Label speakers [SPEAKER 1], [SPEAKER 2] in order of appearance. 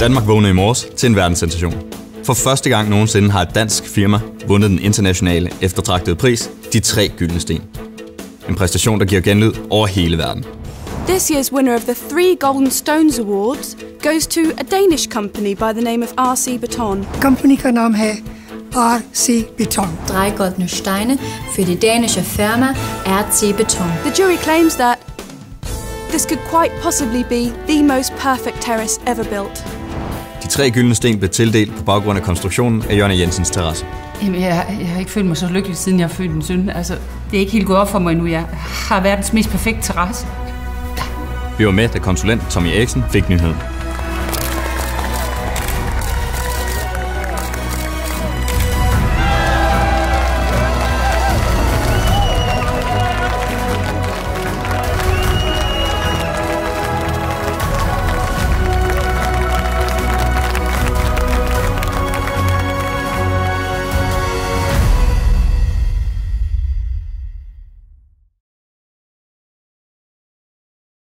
[SPEAKER 1] Danmark vågnede i morges til en verdenssensation. For første gang nogensinde har et dansk firma vundet den internationale eftertragtede pris, De Tre Gyldne Sten. En præstation, der giver genlyd over hele verden.
[SPEAKER 2] This year's winner of the three Golden Stones Awards goes to a Danish company by the name of RC Beton.
[SPEAKER 3] Company kan navn have RC Beton.
[SPEAKER 4] Drei goldne Steine für die dänische Firma RC Beton.
[SPEAKER 2] The jury claims that this could quite possibly be the most perfect terrace ever built.
[SPEAKER 1] De tre gyldne sten blev tildelt på baggrund af konstruktionen af Jørgen Jensens terrasse.
[SPEAKER 5] Jamen, jeg, jeg har ikke følt mig så lykkelig, siden jeg fødte en søn. Altså, det er ikke helt gået op for mig endnu. Jeg har verdens mest perfekte terrasse.
[SPEAKER 1] Vi var med, da konsulent Tommy Eriksen fik nyheden.